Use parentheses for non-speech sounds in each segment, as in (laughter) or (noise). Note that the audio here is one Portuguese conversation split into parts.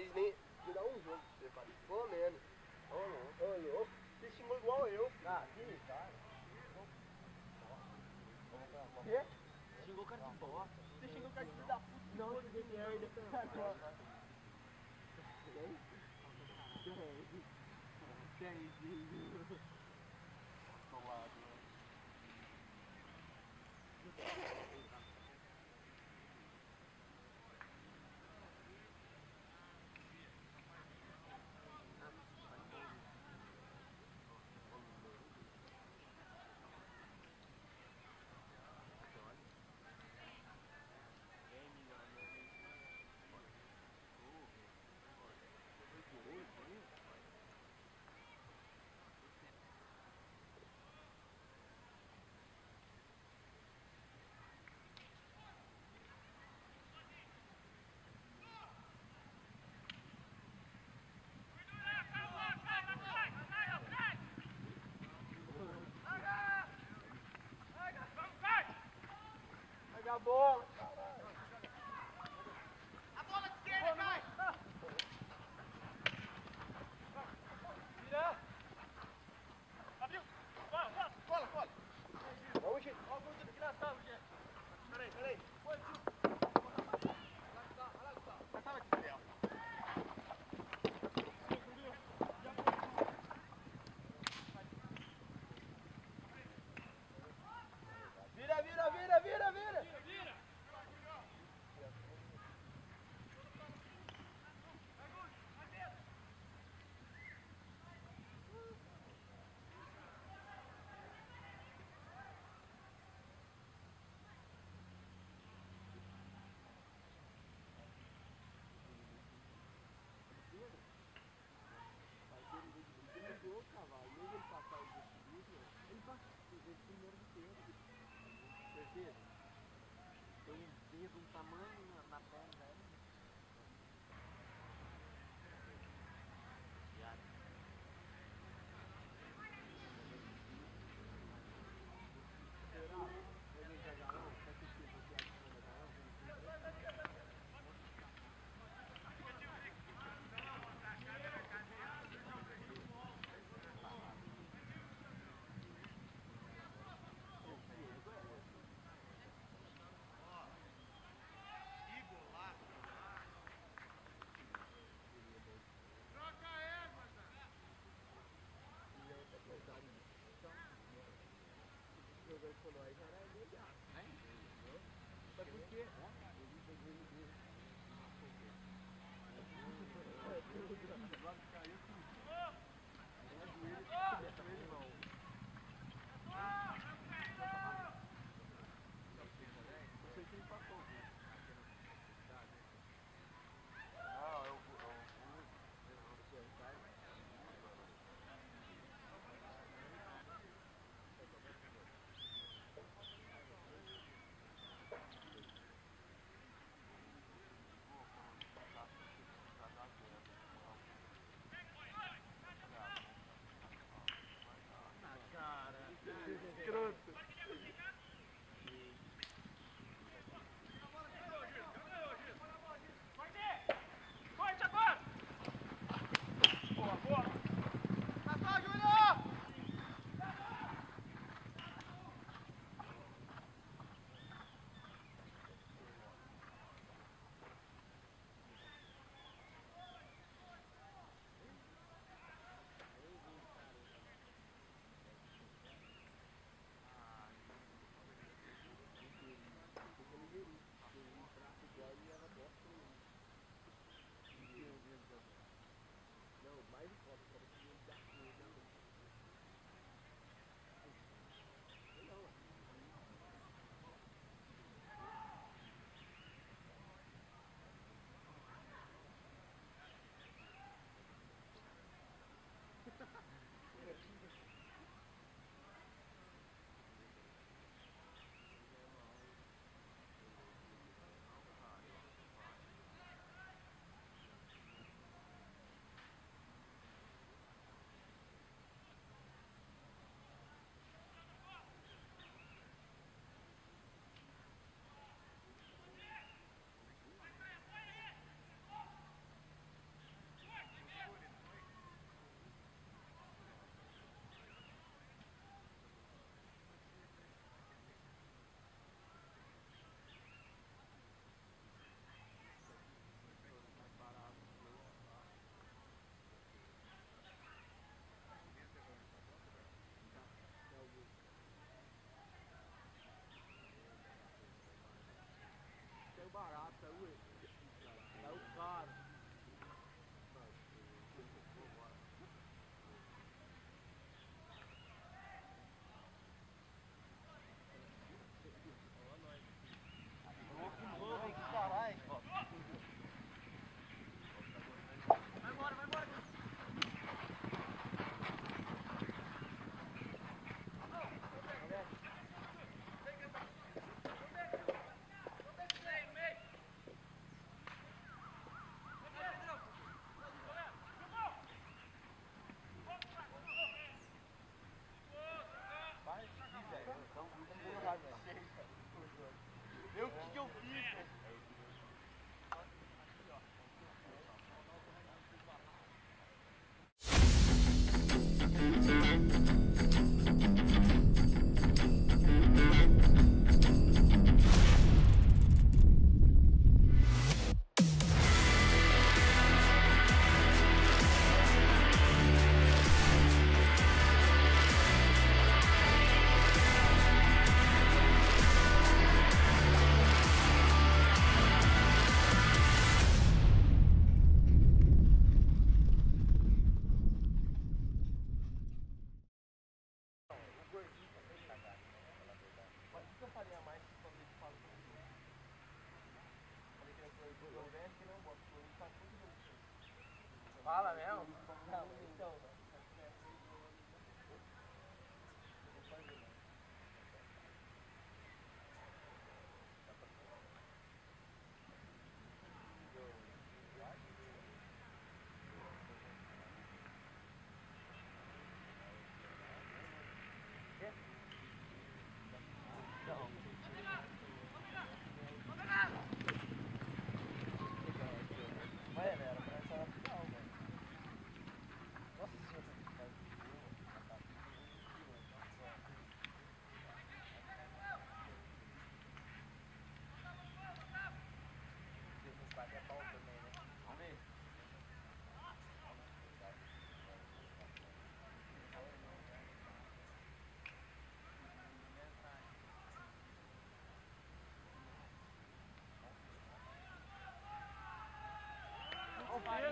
Paris nem. Me dá um jogo pra você, Paris. Pelo menos. Ô, louco. Ô, louco. Você xingou igual eu. Ah, sim, tá. Quê? Xingou o cara de bosta. Você xingou o cara de filho da puta. Não, (laughs) que merda. Agora. Pega tamanho Sabe por quê? farinha Fala mesmo?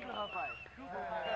Löwen vorbei.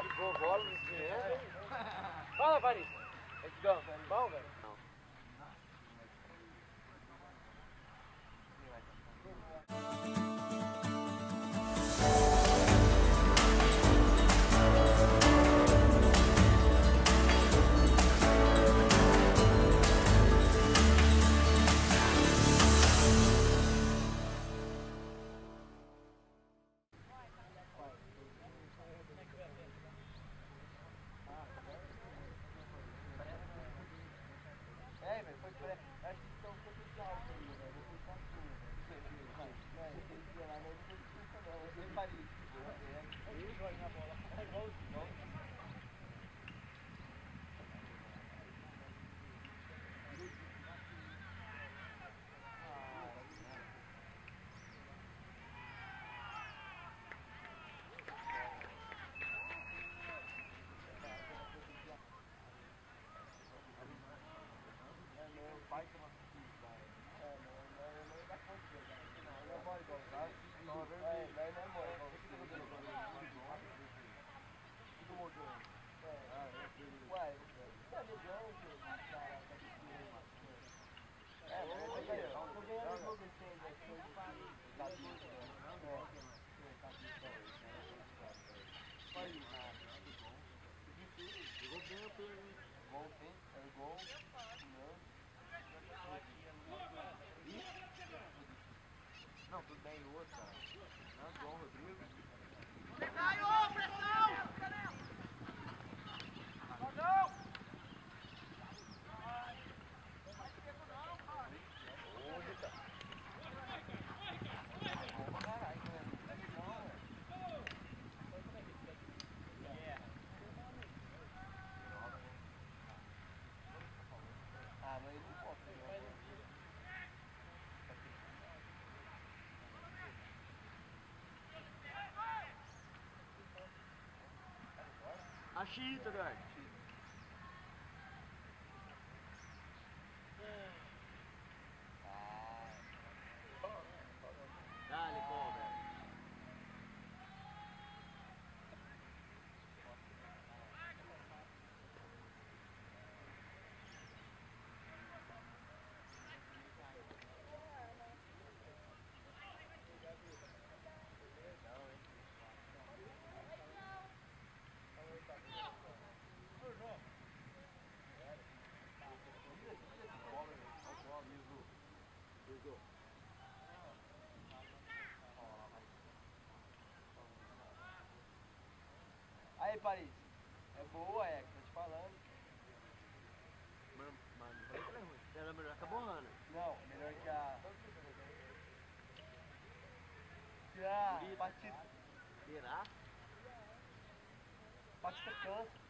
Que bom bola, Fala, Vanessa. É que bom, é velho. Não, tudo bem, outra. Não, João Rodrigo. Caio! しいとか Paris? É boa, é, que tô te falando. Mano, não falei que ela é ruim. Ela melhor que a Bohana. Não, melhor que a. Que a. Patita. Será? Patita cansa.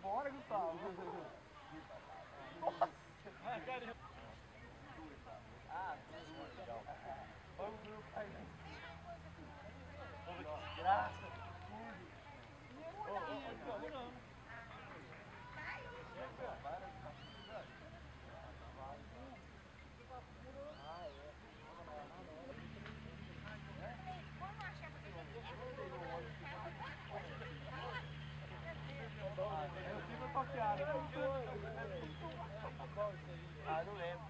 Embora, Gustavo. Ah, Vamos ver o pai. Não lembro. Não,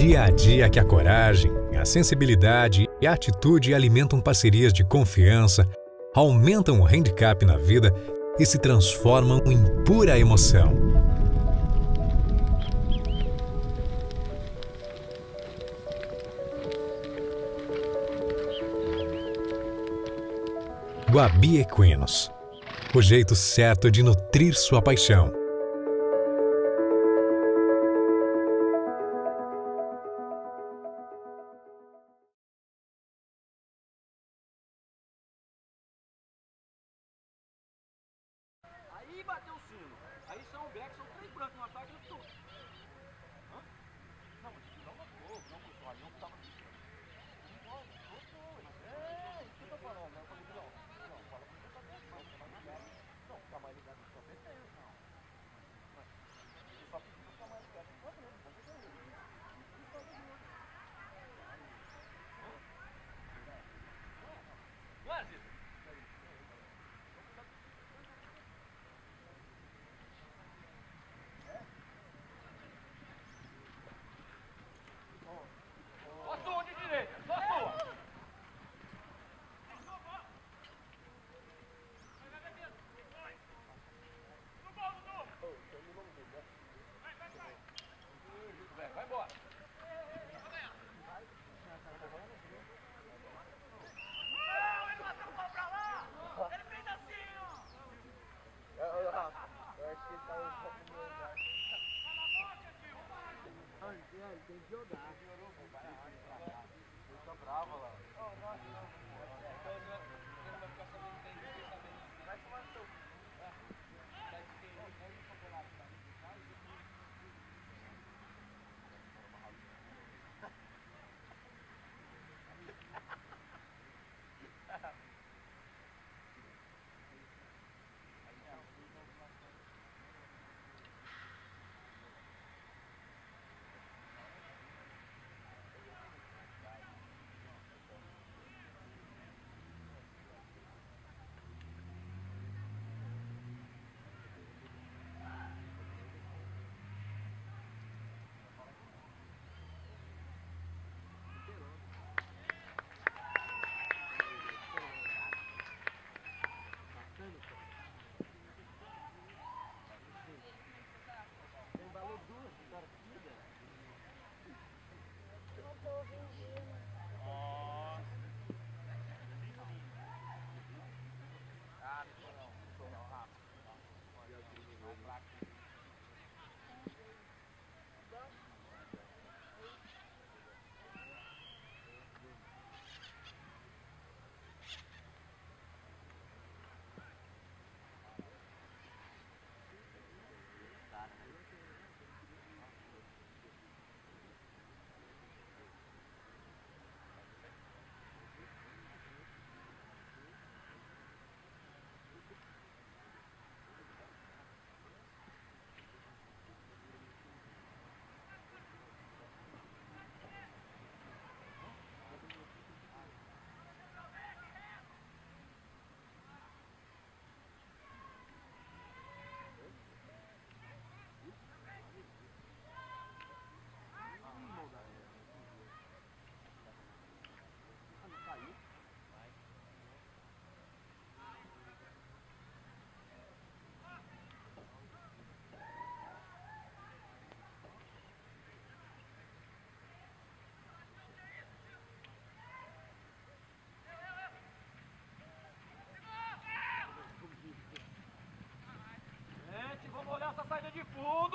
dia a dia que a coragem, a sensibilidade e a atitude alimentam parcerias de confiança, aumentam o handicap na vida e se transformam em pura emoção. Guabi Equinos o jeito certo de nutrir sua paixão. tem que jogar. Ele tá bravo lá. Oh, nossa, não. Ele vai ficar sabendo que tem de fundo.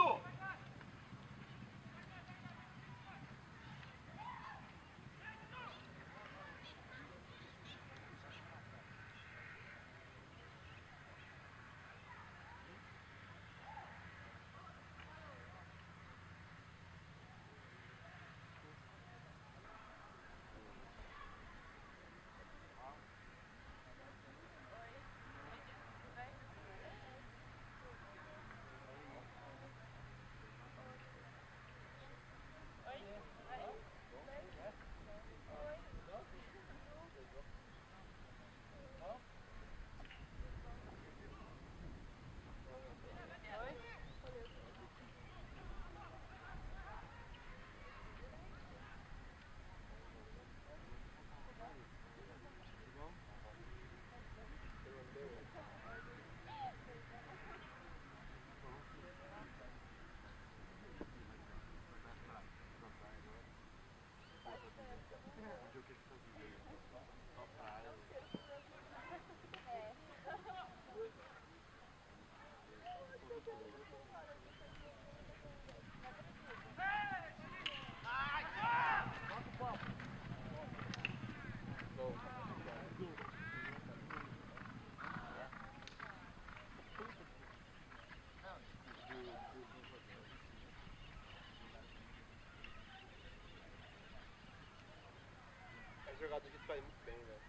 É jogador que faz muito bem, velho.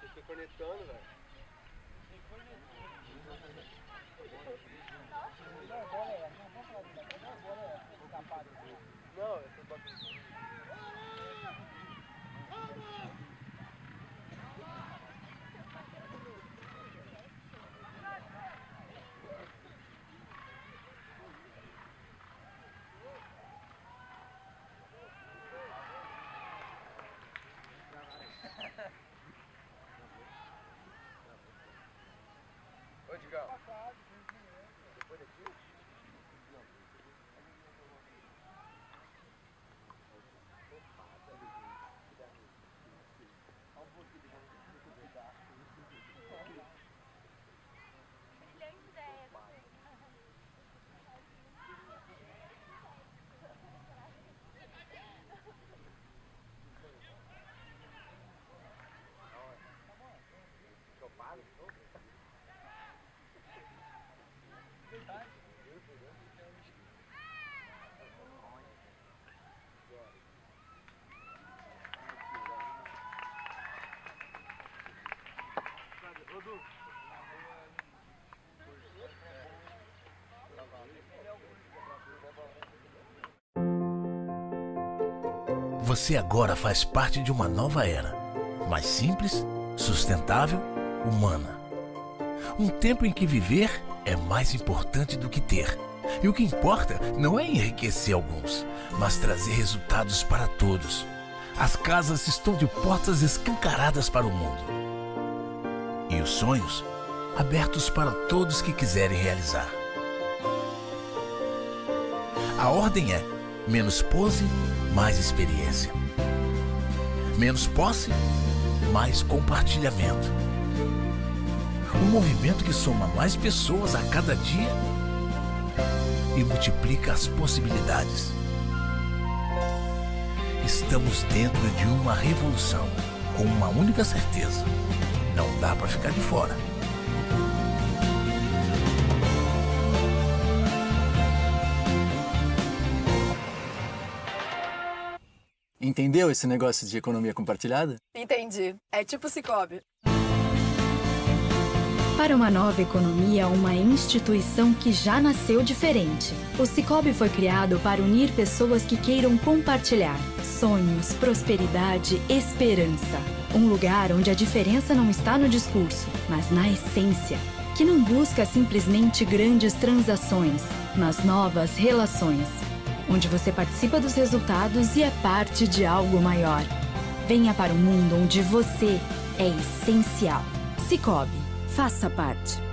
Você fica cornetando, velho. Não, eu tô with a juice. Você agora faz parte de uma nova era, mais simples, sustentável, humana. Um tempo em que viver é mais importante do que ter. E o que importa não é enriquecer alguns, mas trazer resultados para todos. As casas estão de portas escancaradas para o mundo. E os sonhos abertos para todos que quiserem realizar. A ordem é menos pose, mais experiência. Menos posse, mais compartilhamento. Um movimento que soma mais pessoas a cada dia e multiplica as possibilidades. Estamos dentro de uma revolução com uma única certeza: não dá para ficar de fora. Entendeu esse negócio de economia compartilhada? Entendi. É tipo Cicobi. Para uma nova economia, uma instituição que já nasceu diferente. O Cicobi foi criado para unir pessoas que queiram compartilhar sonhos, prosperidade, esperança. Um lugar onde a diferença não está no discurso, mas na essência. Que não busca simplesmente grandes transações, mas novas relações. Onde você participa dos resultados e é parte de algo maior. Venha para um mundo onde você é essencial. Cicobi. Faça parte.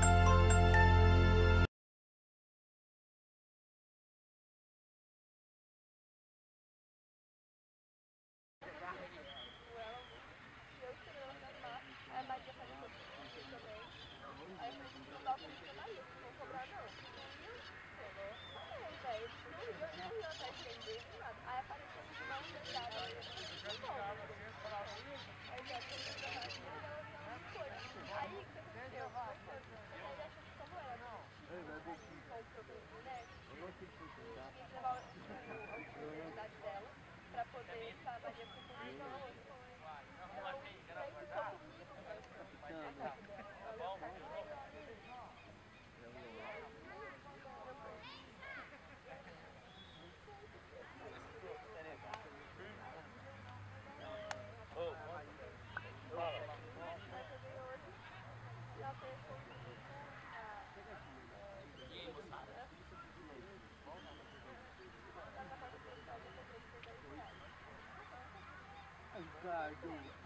Ai, cara, que loucura!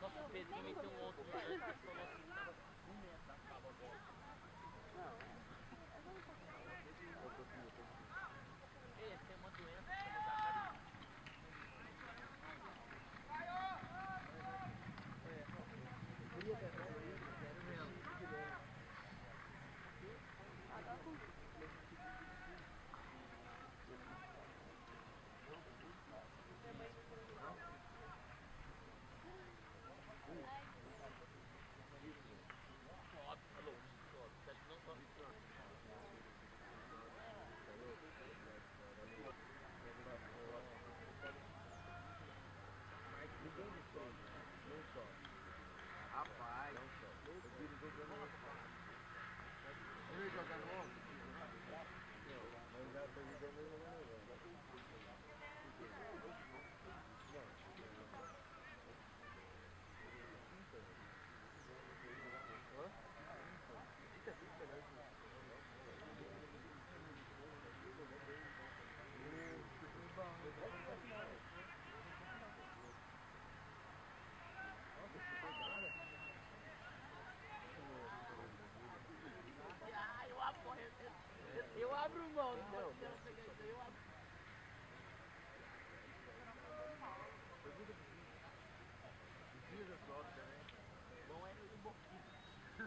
Nossa, o Pedro meteu um outro maior que o nosso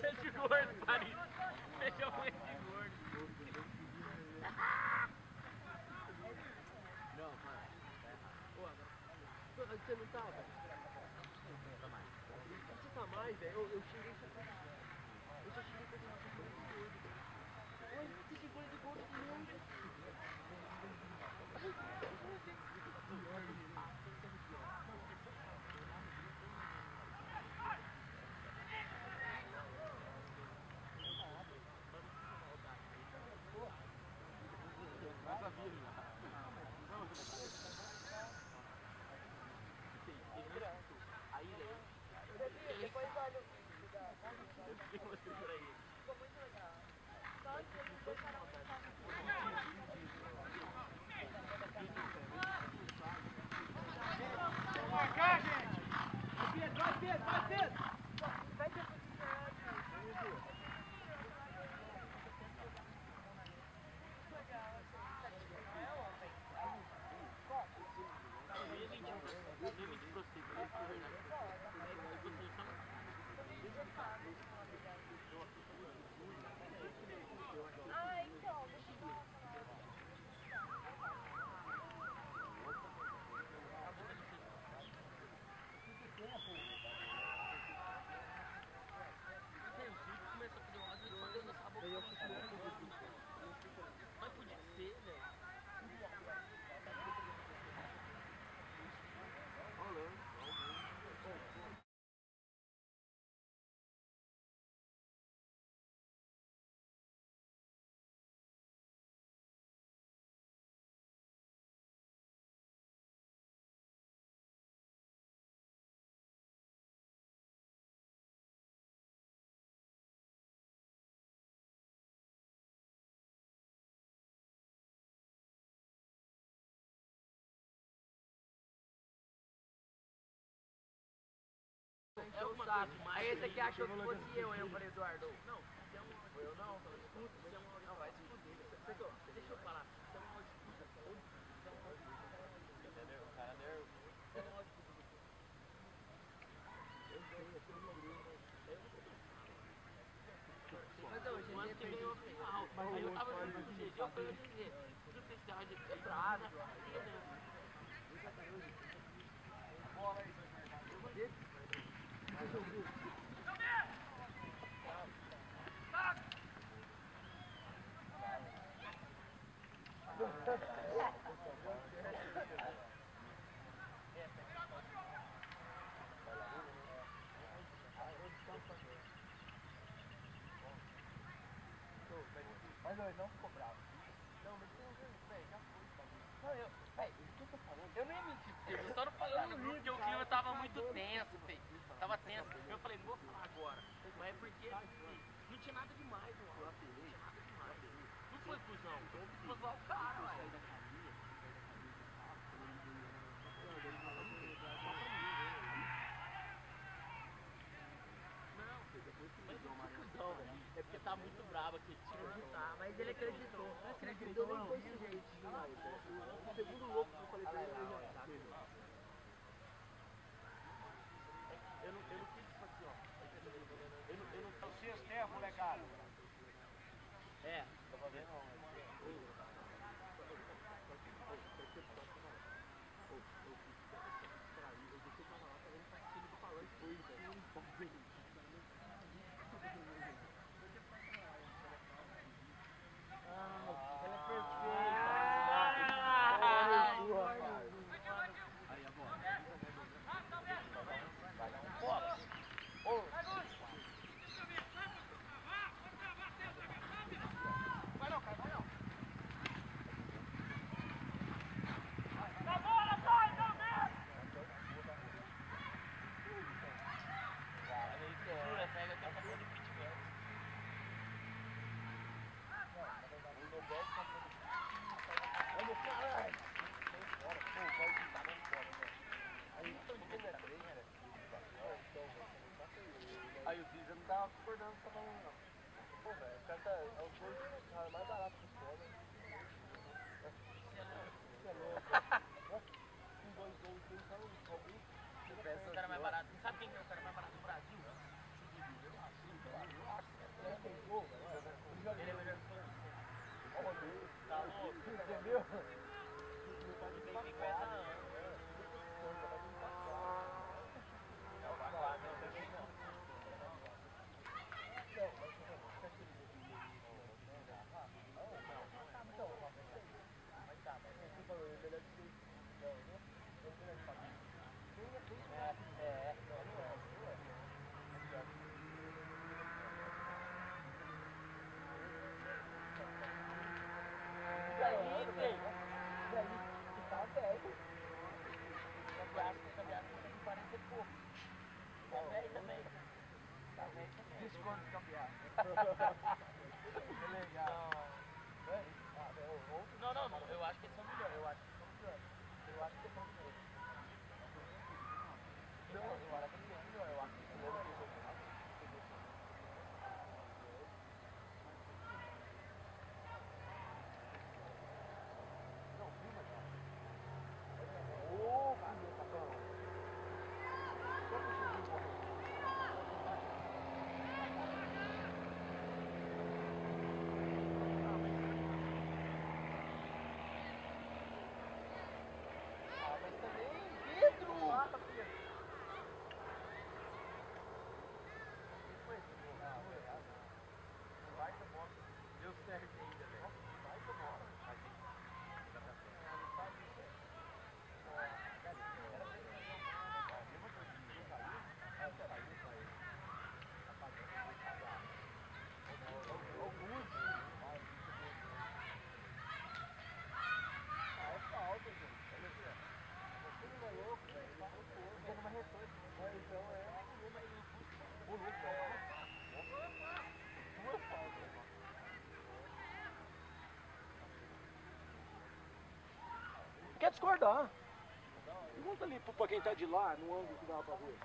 Deixa de gordo, Paris. Deixa o de é gordo. Não, para. Pô, errado. Você não tá, velho? Tá mais. Você tá mais, velho? Eu, eu xinguei só pra... Eu só xinguei pra você de gordo. Oi, você xingou ele de gordo de novo? É o saco. Aí esse aqui achou que fosse eu? Eu falei, Eduardo. Não, você é um Foi eu não? Escuta, você é um. Não, vai se fuder. Deixa eu falar. Você é um áudio. Você é um. Entendeu? O cara nervoso. Você é um áudio. Eu sei, eu sei, eu Mas hoje em dia perdeu a final. Aí eu tava no GG, eu fui dizer. Se você se áudio é bravo. Bola aí, Mas ele não ficou bravo. Eu, que eu? Eu eu só não falando grupo porque o clima tava muito tenso, filho. Tenso. Eu falei, não vou falar agora. Mas é porque, filho, não tinha nada demais, mano. Não tinha nada demais. Não foi cuzão, foi só o cara, velho. É porque tá muito bravo aqui. Tá, mas ele acreditou. Acreditou, não foi esse jeito. O segundo louco que eu falei pra ele, eu já Eu não, eu não fiz tipo assim, ó. Eu não, eu não... O sexto é, molecada. É. Tô fazendo não. Aí o Visa não tava concordando com essa não. Pô, velho, o cara tá. É o (laughs) dois cara mais barato que escola. Você é louco. Um, dois, dois, três, tá no algum. O cara mais barato. Sabe quem que é o cara Quer discordar? Pergunta ali pra quem tá de lá, no ângulo que dá pra ver.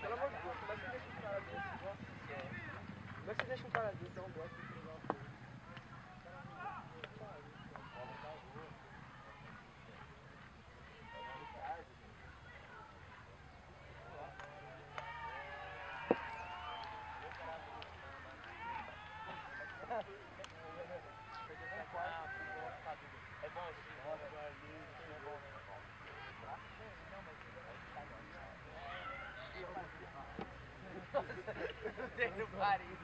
Pelo amor de Deus, como é que deixa um cara desse? Nossa senhora. Como é que deixa um cara desse dar um? É bom sim. Tem no Paris.